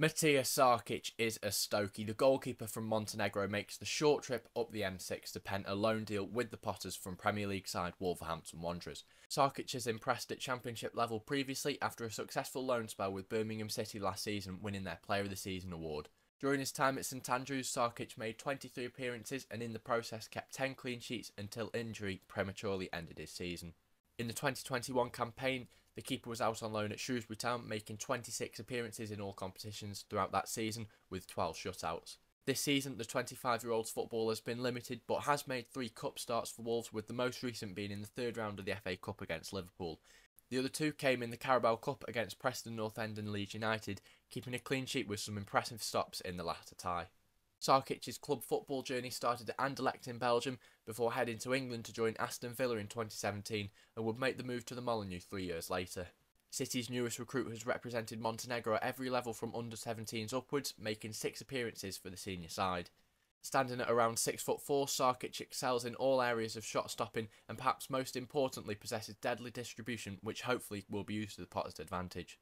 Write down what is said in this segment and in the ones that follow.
Matija Sarkic is a Stokie. The goalkeeper from Montenegro makes the short trip up the M6 to pen a loan deal with the Potters from Premier League side Wolverhampton Wanderers. Sarkic has impressed at Championship level previously after a successful loan spell with Birmingham City last season, winning their Player of the Season award. During his time at St Andrews, Sarkic made 23 appearances and in the process kept 10 clean sheets until injury prematurely ended his season. In the 2021 campaign, the keeper was out on loan at Shrewsbury Town, making 26 appearances in all competitions throughout that season, with 12 shutouts. This season, the 25 year old's football has been limited but has made three cup starts for Wolves, with the most recent being in the third round of the FA Cup against Liverpool. The other two came in the Carabao Cup against Preston North End and Leeds United, keeping a clean sheet with some impressive stops in the latter tie. Sarkic's club football journey started at Anderlecht in Belgium before heading to England to join Aston Villa in 2017 and would make the move to the Molineux three years later. City's newest recruit has represented Montenegro at every level from under 17s upwards, making six appearances for the senior side. Standing at around 6 foot 4, Sarkic excels in all areas of shot stopping and perhaps most importantly possesses deadly distribution which hopefully will be used to the Potters' advantage.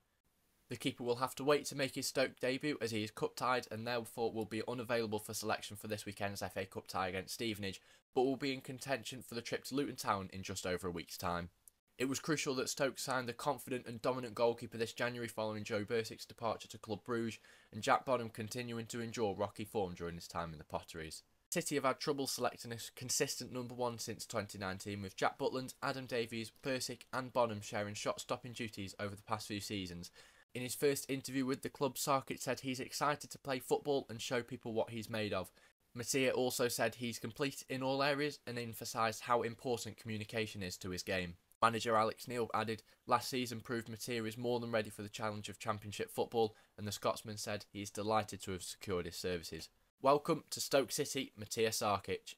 The keeper will have to wait to make his Stoke debut as he is cup tied and therefore will be unavailable for selection for this weekend's FA Cup tie against Stevenage, but will be in contention for the trip to Luton Town in just over a week's time. It was crucial that Stoke signed a confident and dominant goalkeeper this January following Joe Bursik's departure to Club Bruges and Jack Bonham continuing to endure rocky form during his time in the Potteries. City have had trouble selecting a consistent number one since 2019 with Jack Butland, Adam Davies, Bursik and Bonham sharing shot stopping duties over the past few seasons in his first interview with the club, Sarkic said he's excited to play football and show people what he's made of. Matija also said he's complete in all areas and emphasised how important communication is to his game. Manager Alex Neil added, Last season proved Matija is more than ready for the challenge of Championship football, and the Scotsman said he is delighted to have secured his services. Welcome to Stoke City, Matija Sarkic.